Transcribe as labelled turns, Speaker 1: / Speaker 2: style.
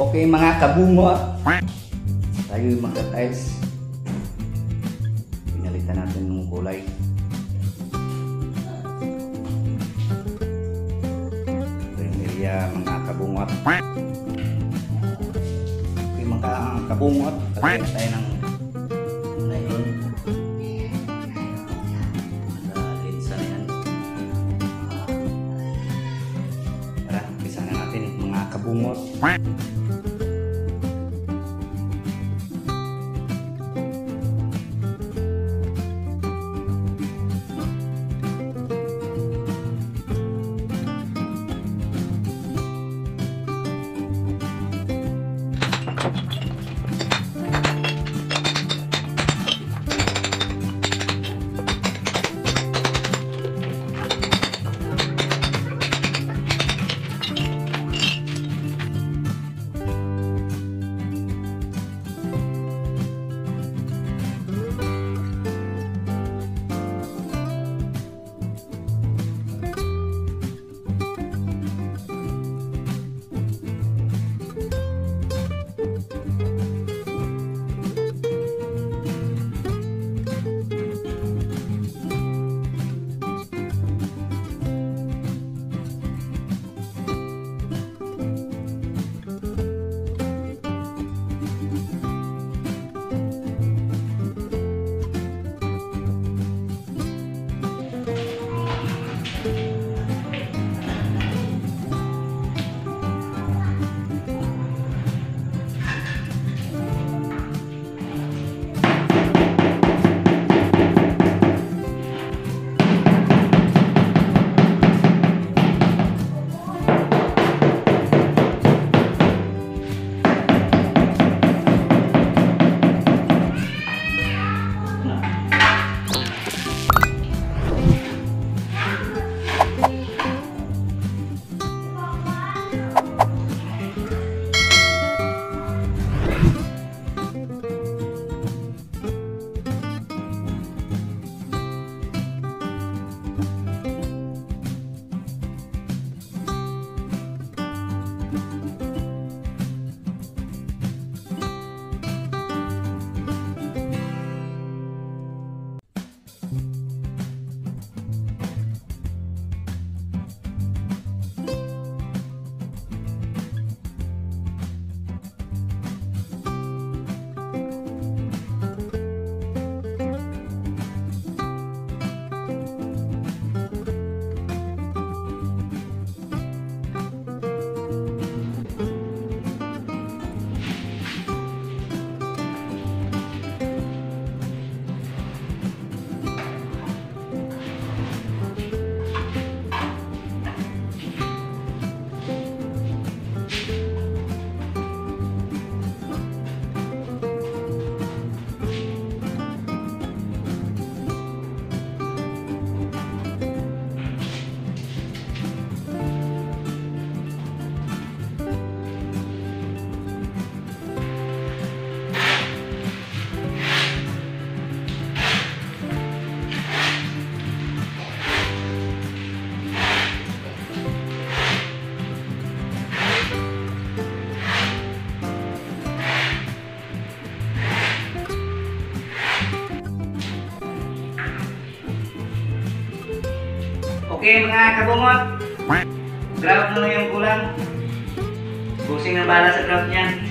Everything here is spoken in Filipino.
Speaker 1: Okay mga kabungo. Tayo magka-tiles. Pinalitan natin ng kulay. Ito yung area mga kabungot. Okay mga kabungot. Lagyan tayo ng mga Okay mga kabungot. Mo na yung kulang. Busing ng bala sa grout niyan.